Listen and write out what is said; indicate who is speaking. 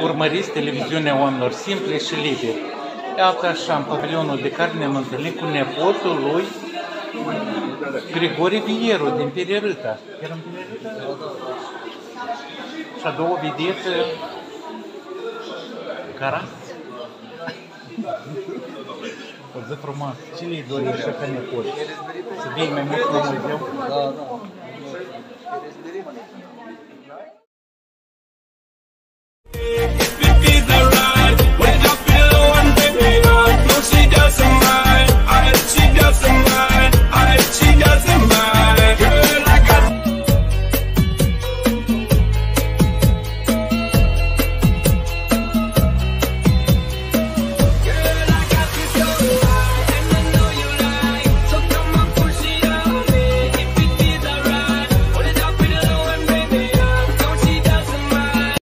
Speaker 1: urmăriți televiziunea oamenilor simple și liberi. Iată așa, în pavilionul de care ne-am întâlnit cu nepotul lui Grigore Vieru din Pererâta. Era în Și a doua vedetă Carați. O zi frumoasă. Ce le-i dorești pe nepot? Să vii mai mult la muzeu?
Speaker 2: Da, da.